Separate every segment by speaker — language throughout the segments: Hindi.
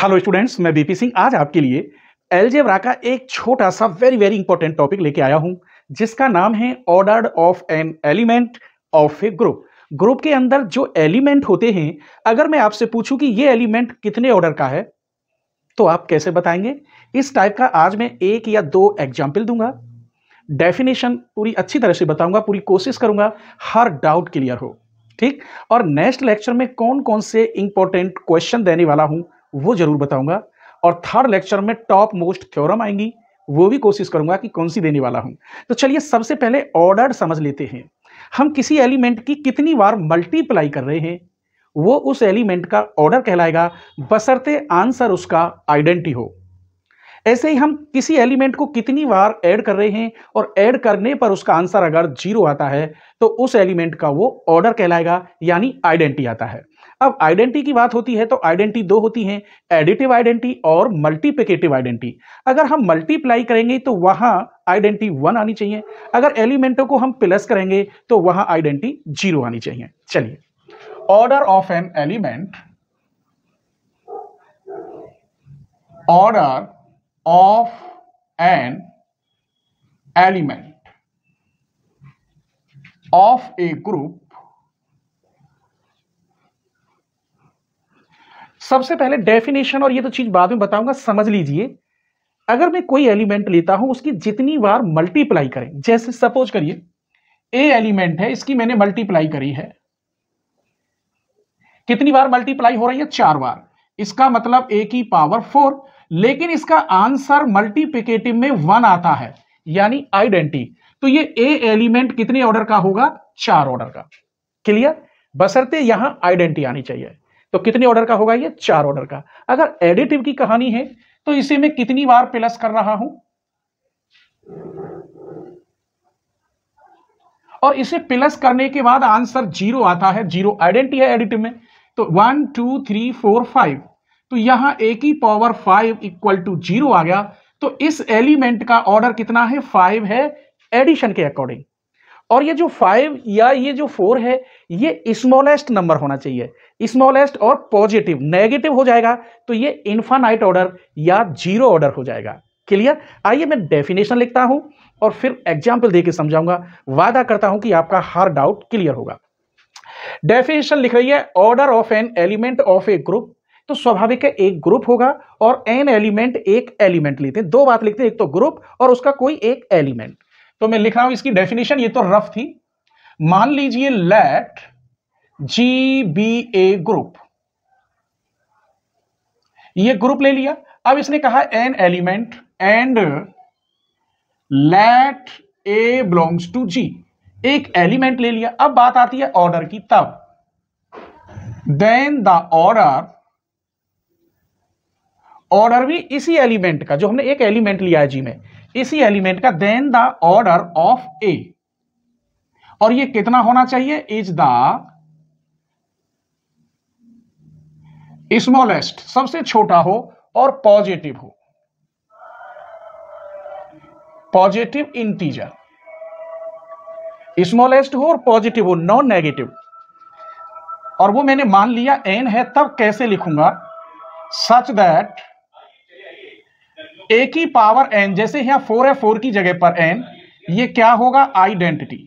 Speaker 1: हेलो स्टूडेंट्स मैं बीपी सिंह आज आपके लिए एलजेब्रा का एक छोटा सा वेरी वेरी इंपॉर्टेंट टॉपिक लेके आया हूँ, जिसका नाम है order of an element of a group group के अंदर जो एलिमेंट होते हैं, अगर मैं आपसे पूछूँ कि ये एलिमेंट कितने ऑर्डर का है तो आप कैसे बताएँगे? इस टाइप का आज मैं एक या दो एग्ज़ाम्पल दूँगा। डेफिनेशन पूरी अच्छी तरह से बताऊँगा, पूरी कोशिश करूँगा, हर डाउट क्लियर हो। ठीक? और नेक्स्ट लेक्चर में कौन कौन से इंपॉर्टेंट क्वेश्चन देने वाला हूँ वो ज़रूर बताऊँगा। और थर्ड लेक्चर में टॉप मोस्ट थ्योरम आएँगी। वो भी कोशिश करूँगा कि कौन सी देने वाला हूँ। तो चलिए सबसे पहले ऑर्डर समझ लेते हैं। हम किसी एलिमेंट की कितनी बार मल्टीप्लाई कर रहे हैं, वो उस एलिमेंट का ऑर्डर कहलाएगा। बसरते आंसर उसका आइडेंटिटी हो। ऐसे ही हम किसी एलिमेंट को कितनी बार ऐड कर रहे हैं और ऐड करने पर उसका आंसर अगर ज़ीरो आता है तो उस एलिमेंट का वो ऑर्डर कहलाएगा, यानी आइडेंटिटी आता है। अब आइडेंटिटी की बात होती है तो आइडेंटिटी दो होती हैं एडिटिव आइडेंटिटी और मल्टीप्लिकेटिव आइडेंटिटी अगर हम मल्टीप्लाई करेंगे तो वहाँ आइडेंटिटी वन आनी चाहिए। अगर एलिमेंटों को हम प्लस करेंगे तो वहाँ आइडेंटिटी ज़ीरो आनी चाहिए। चलिए। Order of an element order of an element of a group सबसे पहले डेफिनेशन और ये तो चीज़ बाद में बताऊँगा, समझ लीजिए। अगर मैं कोई एलिमेंट लेता हूँ, उसकी जितनी बार मल्टीप्लाई करें, जैसे सपोज़ करिए ए एलिमेंट है, इसकी मैंने मल्टीप्लाई करी है। कितनी बार मल्टीप्लाई हो रही है? चार बार। इसका मतलब ए की पावर फोर लेकिन इसका आंसर मल्टीप्लिकेटिव में वन आता है, यानी आइडेंटिटी तो ये ए एलिमेंट कितने ऑर्डर का होगा? चार ऑर्डर का। क्लियर बसरते यहाँ आइडेंटिटी आनी चाहिए। तो कितने ऑर्डर का होगा ये? चार ऑर्डर का। अगर एडिटिव की कहानी है तो इसे मैं कितनी बार प्लस कर रहा हूँ? और इसे प्लस करने के बाद आंसर ज़ीरो आता है ज़ीरो आइडेंटिटी है एडिटिव में तो one two three four five तो यहाँ ए की power five equal to zero आ गया। तो इस एलिमेंट का ऑर्डर कितना है? फाइव है एडिशन के अकॉर्डिंग और ये जो फाइव या ये जो फोर है, ये स्मॉलेस्ट नंबर होना चाहिए। स्मॉलेस्ट और पॉजिटिव नेगेटिव हो जाएगा तो ये इन्फानाइट ऑर्डर या ज़ीरो ऑर्डर हो जाएगा। क्लियर आइए मैं डेफिनेशन लिखता हूँ और फिर एग्ज़ाम्पल देके समझाऊँगा। वादा करता हूँ कि आपका हर डाउट क्लियर होगा। डेफिनेशन लिख रही है order of an element of a group तो स्वाभाविक है एक ग्रुप होगा और एन एलिमेंट एक एलिमेंट लेते हैं। दो बात लिखते हैं, एक तो ग्रुप और उसका कोई एक एलिमेंट तो मैं लिख रहा हूँ इसकी डेफिनेशन ये तो रफ थी। मान लीजिए let G be a group ये ग्रुप ले लिया। अब इसने कहा an element and let a belongs to G एक एलिमेंट ले लिया। अब बात आती है ऑर्डर की तब। देन द ऑर्डर ऑर्डर भी इसी एलिमेंट का, जो हमने एक एलिमेंट लिया है जी में। इसी एलिमेंट का then the order of a और ये कितना होना चाहिए? इज़ द स्मॉलेस्ट सबसे छोटा हो और पॉजिटिव हो। पॉजिटिव इंटीजर स्मॉलेस्ट हो और पॉजिटिव हो नॉन नेगेटिव और वो मैंने मान लिया एन है, तब कैसे लिखूँगा? सच दैट ए की पावर एन जैसे यहाँ फोर है फोर की जगह पर एन ये क्या होगा? आइडेंटिटी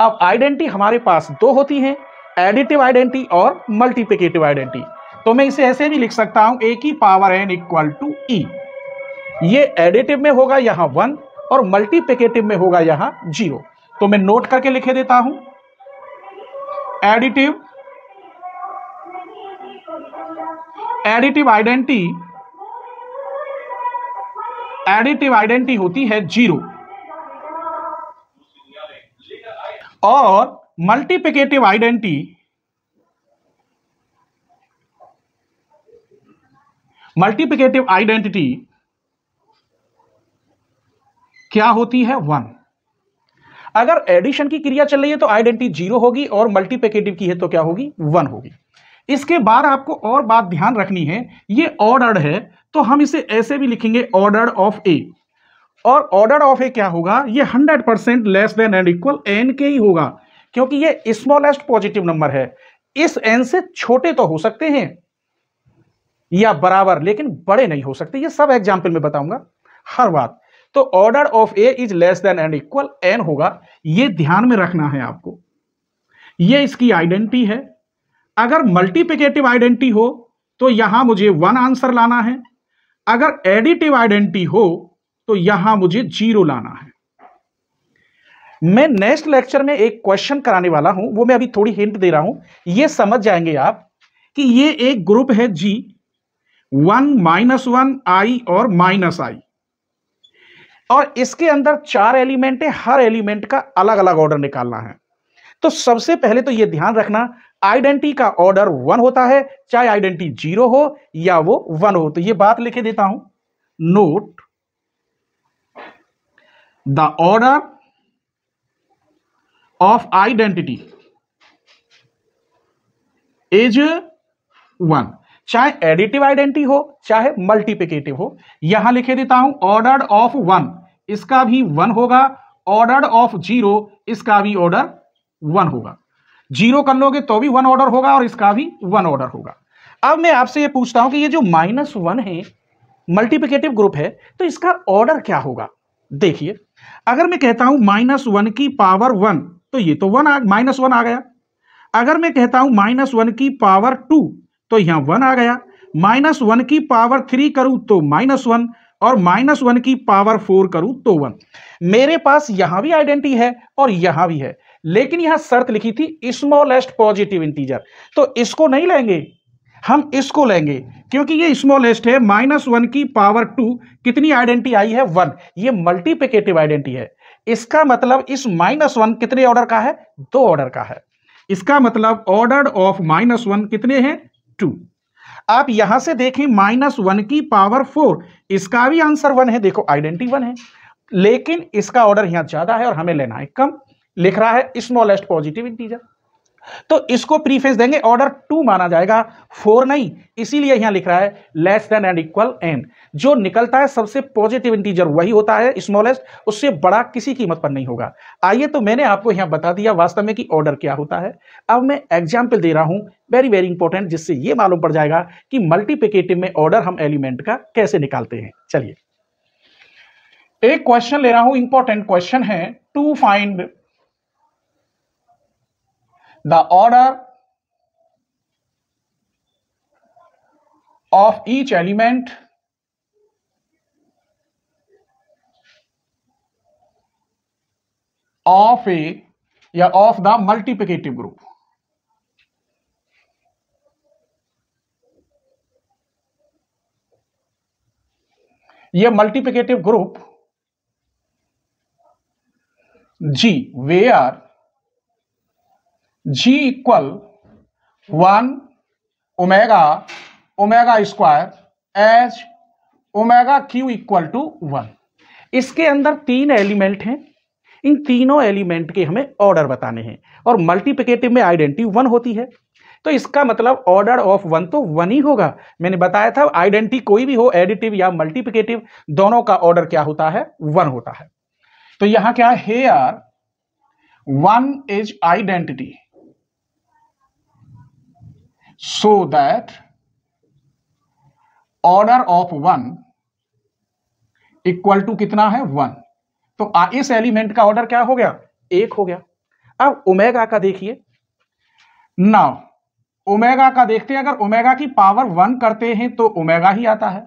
Speaker 1: अब आइडेंटिटी हमारे पास दो होती हैं। एडिटिव आइडेंटिटी और मल्टीप्लिकेटिव आइडेंटिटी। तो मैं इसे ऐसे भी लिख सकता हूँ ए की power n equal to e ये एडिटिव में होगा यहाँ वन और मल्टीप्लिकेटिव में होगा यहाँ ज़ीरो तो मैं नोट करके लिखे देता हूँ। Additive additive identity additive identity होती है ज़ीरो और मल्टीप्लिकेटिव आइडेंटिटी मल्टीप्लिकेटिव आइडेंटिटी क्या होती है? वन अगर एडिशन की क्रिया चल रही है तो आइडेंटिटी ज़ीरो होगी और मल्टीप्लिकेटिव की है तो क्या होगी? वन होगी। इसके बाद आपको और बात ध्यान रखनी है, ये ऑर्डर्ड है तो हम इसे ऐसे भी लिखेंगे ऑर्डर ऑफ़ ए और ऑर्डर ऑफ़ ए क्या होगा? ये hundred percent less than and equal n के ही होगा। क्योंकि ये स्मॉलेस्ट पॉजिटिव नंबर है। इस एन से छोटे तो हो सकते हैं या बराबर, लेकिन बड़े नहीं हो सकते। ये सब एग्ज़ाम्पल में बताऊँगा। हर बात। तो order of a is less than and equal n होगा। ये ध्यान में रखना है आपको। ये इसकी आइडेंटिटी है। अगर मल्टीप्लिकेटिव आइडेंटिटी हो तो यहाँ मुझे वन आंसर लाना है। अगर एडिटिव आइडेंटिटी हो तो यहाँ मुझे ज़ीरो लाना है। मैं नेक्स्ट लेक्चर में एक क्वेश्चन कराने वाला हूँ, वो मैं अभी थोड़ी हिंट दे रहा हूँ। ये समझ जाएँगे आप कि ये एक ग्रुप है G one minus one i और माइनस आई। और इसके अंदर चार एलिमेंट है, हर एलिमेंट का अलग अलग ऑर्डर निकालना है। तो सबसे पहले तो यह ध्यान रखना, आइडेंटिटी का ऑर्डर वन होता है, चाहे आइडेंटिटी ज़ीरो हो या वो वन हो। तो ये बात लिखे देता हूँ। Note the order of identity is one चाहे एडिटिव आइडेंटिटी हो, चाहे मल्टीप्लिकेटिव हो, यहाँ लिखे देता हूँ ऑर्डर ऑफ़ वन इसका भी वन होगा ऑर्डर ऑफ़ ज़ीरो इसका भी ऑर्डर वन होगा. ज़ीरो कर लोगे तो भी वन ऑर्डर होगा और इसका भी वन ऑर्डर होगा. अब मैं आपसे ये पूछता हूँ कि ये जो माइनस वन है मल्टीप्लिकेटिव ग्रुप है तो इसका ऑर्डर क्या होगा? देखिए, अगर मैं कहता हूँ माइनस वन की पावर वन तो ये तो वन आ, माइनस वन आ गया। अगर मैं कहता हूँ माइनस वन की पावर टू तो यहाँ वन आ गया। माइनस वन की पावर थ्री करूँ तो माइनस वन, और माइनस वन की पावर फोर करूँ तो वन। मेरे पास यहाँ भी आइडेंटिटी है और यहाँ भी है, लेकिन यहाँ शर्त लिखी थी स्मॉलेस्ट पॉजिटिव इंटीजर तो इसको नहीं लेंगे, हम इसको लेंगे, क्योंकि ये स्मॉलेस्ट है, माइनस वन की पावर टू, कितनी आइडेंटिटी आई है? वन। ये मल्टीप्लिकेटिव आइडेंटिटी है। इसका मतलब इस माइनस वन कितने ऑर्डर का है? दो ऑर्डर का है। इसका मतलब ऑर्डर ऑफ़ माइनस वन कितने हैं? टू आप यहाँ से देखें माइनस वन की पावर फोर इसका भी आंसर वन है। देखो आइडेंटिटी वन है। लेकिन इसका ऑर्डर यहाँ ज़्यादा है और हमें लेना है कम। लिख रहा है स्मॉलेस्ट पॉजिटिव इंटीजर तो इसको प्रीफेस देंगे ऑर्डर टू माना जाएगा फोर नहीं, इसीलिए यहाँ लिख रहा है less than and equal n जो निकलता है, सबसे पॉजिटिव इंटीजर वही होता है स्मॉलेस्ट उससे बड़ा किसी कीमत पर नहीं होगा। आइए तो मैंने आपको यहाँ बता दिया वास्तव में कि ऑर्डर क्या होता है। अब मैं एग्ज़ाम्पल दे रहा हूँ वेरी वेरी इंपॉर्टेंट जिससे यह मालूम पड़ जाएगा कि मल्टीप्लिकेटिव में ऑर्डर हम एलिमेंट का कैसे निकालते हैं। चलिए। एक क्वेश्चन ले रहा हूँ इंपॉर्टेंट क्वेश्चन है to find the order of each element of a या ऑफ़ द मल्टीप्लिकेटिव ग्रुप ये multiplicative group G where G equal one omega omega square h omega cube equal to one इसके अंदर तीन एलिमेंट हैं। इन तीनों एलिमेंट के हमें ऑर्डर बताने हैं। और मल्टीप्लिकेटिव में आइडेंटिटी वन होती है। तो इसका मतलब ऑर्डर ऑफ़ वन तो वन ही होगा। मैंने बताया था आइडेंटिटी कोई भी हो एडिटिव या मल्टीप्लिकेटिव दोनों का ऑर्डर क्या होता है? वन होता है। तो यहाँ क्या है? R one is identity so that order of one equal to कितना है? वन तो इस एलिमेंट का ऑर्डर क्या हो गया? एक हो गया। अब ओमेगा का देखिए। नाउ ओमेगा का देखते हैं। अगर ओमेगा की पावर वन करते हैं तो ओमेगा ही आता है।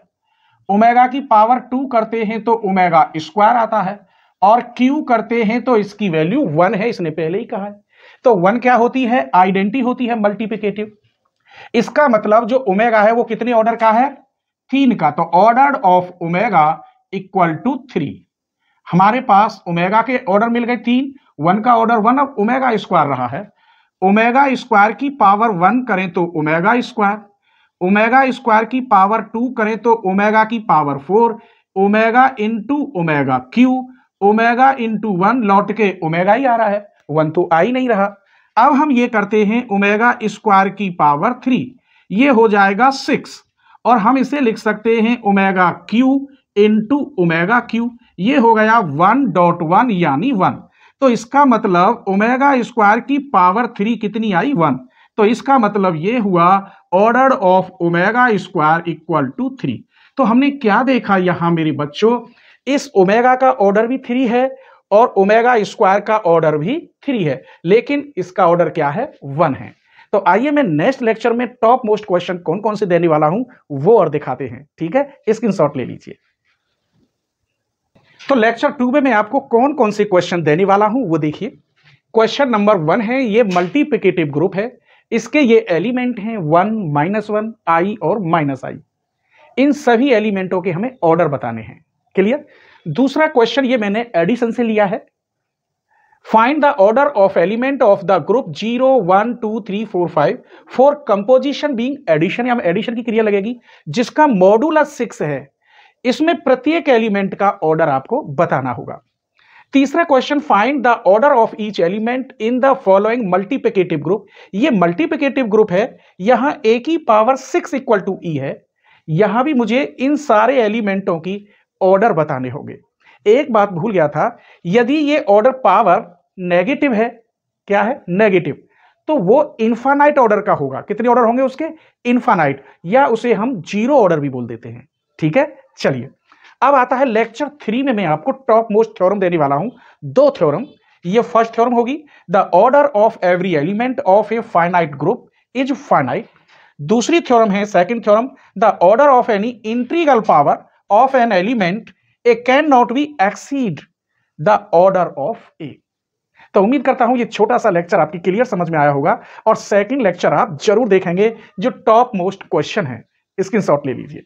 Speaker 1: ओमेगा की पावर टू करते हैं तो ओमेगा स्क्वायर आता है। और क्यू करते हैं तो इसकी वैल्यू वन है। इसने पहले ही कहा है। तो वन क्या होती है? आइडेंटिटी होती है मल्टीप्लिकेटिव इसका मतलब जो ओमेगा है वो कितने ऑर्डर का है? तीन का। तो order of omega equal to three हमारे पास ओमेगा के ऑर्डर मिल गए तीन। वन का ऑर्डर वन अब ओमेगा स्क्वायर रहा है। ओमेगा स्क्वायर की पावर वन करें तो ओमेगा स्क्वायर ओमेगा स्क्वायर की पावर टू करें तो ओमेगा की power four omega into omega cube omega into one लौट के ओमेगा ही आ रहा है। वन तो आ ही नहीं रहा। अब हम ये करते हैं ओमेगा स्क्वायर की पावर थ्री। ये हो जाएगा सिक्स। और हम इसे लिख सकते हैं omega cube into omega cube. ये हो गया वन डॉट वन यानी वन। तो इसका मतलब ओमेगा स्क्वायर की पावर थ्री कितनी आई? वन। तो इसका मतलब ये हुआ order of omega square equal to three. तो हमने क्या देखा यहाँ मेरे बच्चों? इस ओमेगा का ऑर्डर भी थ्री है और ओमेगा स्क्वायर का ऑर्डर भी थ्री है, लेकिन इसका ऑर्डर क्या है? वन है। तो आइए मैं नेक्स्ट लेक्चर में टॉप मोस्ट क्वेश्चन कौन कौन से देने वाला हूँ, वो और दिखाते हैं, ठीक है? स्क्रीनशॉट ले लीजिए। तो लेक्चर टू में मैं आपको कौन कौन से क्वेश्चन देने वाला हूँ, वो देखिए। क्वेश्चन नंबर वन है, ये मल्टीप्लिकेटिव ग्रुप है, इसके ये एलिमेंट हैं वन माइनस वन आई और माइनस आई। इन सभी एलिमेंटों के हमें ऑर्डर बताने हैं, क्लियर? दूसरा क्वेश्चन ये मैंने एडिशन से लिया है। Find the order of element of the group zero one two three four five for composition being addition या एडिशन की क्रिया लगेगी, जिसका मॉडुलस सिक्स है। इसमें प्रत्येक एलिमेंट का ऑर्डर आपको बताना होगा। तीसरा question find the order of each element in the following multiplicative group ये मल्टीप्लिकेटिव ग्रुप है, यहाँ ए की power six equal to e है। यहाँ भी मुझे इन सारे एलिमेंटों की ऑर्डर बताने होंगे। एक बात भूल गया था, यदि ये ऑर्डर पावर नेगेटिव है, क्या है? नेगेटिव तो वो इन्फानाइट ऑर्डर का होगा। कितने ऑर्डर होंगे उसके? इन्फानाइट या उसे हम ज़ीरो ऑर्डर भी बोल देते हैं। ठीक है? चलिए। अब आता है लेक्चर थ्री में मैं आपको टॉप मोस्ट थ्योरम देने वाला हूँ। दो थ्योरम ये फ़र्स्ट थ्योरम होगी। The order of every element of a finite group is finite दूसरी थ्योरम है second theorem the order of any integral power of an element a can not be exceed the order of a तो उम्मीद करता हूँ ये छोटा सा लेक्चर आपकी क्लियर समझ में आया होगा। और सेकंड लेक्चर आप ज़रूर देखेंगे जो टॉप मोस्ट क्वेश्चन है। स्क्रीनशॉट ले लीजिए।